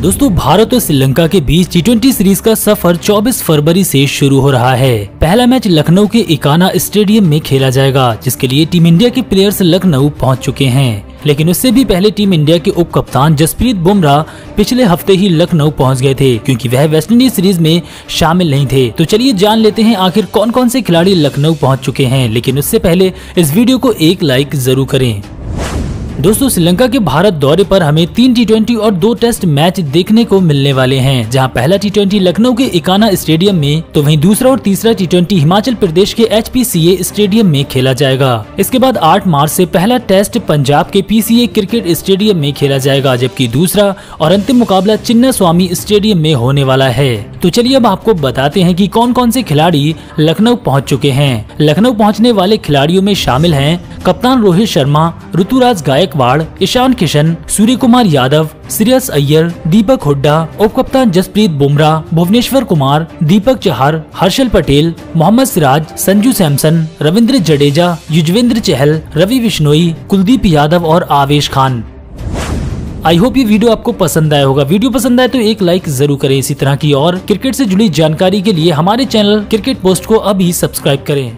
दोस्तों, भारत और श्रीलंका के बीच टी सीरीज़ का सफ़र 24 फरवरी से शुरू हो रहा है। पहला मैच लखनऊ के इकाना स्टेडियम में खेला जाएगा, जिसके लिए टीम इंडिया के प्लेयर्स लखनऊ पहुँच चुके हैं। लेकिन उससे भी पहले टीम इंडिया के उप कप्तान जसप्रीत बुमराह पिछले हफ़्ते ही लखनऊ पहुँच गए थे, क्योंकि वह वेस्टइंडीज सीरीज़ में शामिल नहीं थे। तो चलिए जान लेते हैं आखिर कौन कौन से खिलाड़ी लखनऊ पहुँच चुके हैं। लेकिन उससे पहले इस वीडियो को एक लाइक ज़रूर करें। दोस्तों, श्रीलंका के भारत दौरे पर हमें तीन टी और दो टेस्ट मैच देखने को मिलने वाले हैं। जहाँ पहला टी लखनऊ के इकाना स्टेडियम में तो वहीं दूसरा और तीसरा टी हिमाचल प्रदेश के एचपीसीए स्टेडियम में खेला जाएगा। इसके बाद 8 मार्च से पहला टेस्ट पंजाब के पीसीए क्रिकेट स्टेडियम में खेला जाएगा, जबकि दूसरा और अंतिम मुकाबला चिन्ना स्वामी स्टेडियम में होने वाला है। तो चलिए अब आपको बताते हैं की कौन कौन से खिलाड़ी लखनऊ पहुँच चुके हैं। लखनऊ पहुँचने वाले खिलाड़ियों में शामिल है कप्तान रोहित शर्मा, ऋतुराज गायकवाड़ ईशान किशन सूर्य कुमार यादव श्रेयस अय्यर, दीपक हुड्डा, उप कप्तान जसप्रीत बुमराह भुवनेश्वर कुमार, दीपक चहर, हर्षल पटेल, मोहम्मद सिराज, संजू सैमसन, रविंद्र जडेजा, युजवेंद्र चहल, रवि बिश्नोई कुलदीप यादव और आवेश खान। आई होप ये वीडियो आपको पसंद आया होगा। वीडियो पसंद आए तो एक लाइक ज़रूर करें इसी तरह की और। क्रिकेट से जुड़ी जानकारी के लिए हमारे चैनल क्रिकेट पोस्ट को अभी सब्सक्राइब करें।